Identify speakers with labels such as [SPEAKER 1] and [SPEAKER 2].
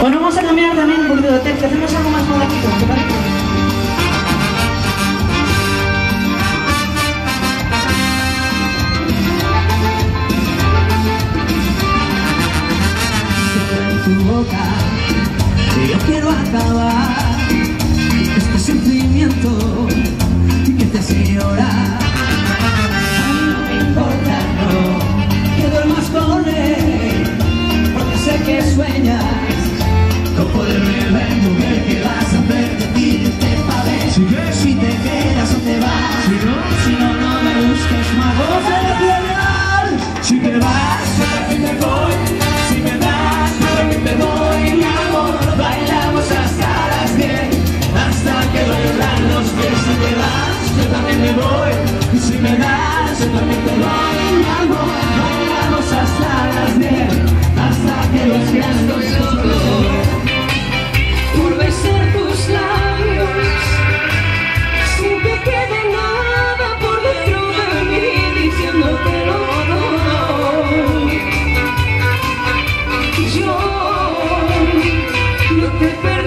[SPEAKER 1] Bueno, vamos a cambiar también un poquito de hotel, que hacemos algo más momentito, ¿te parece?
[SPEAKER 2] Yo quiero acabar Good, good.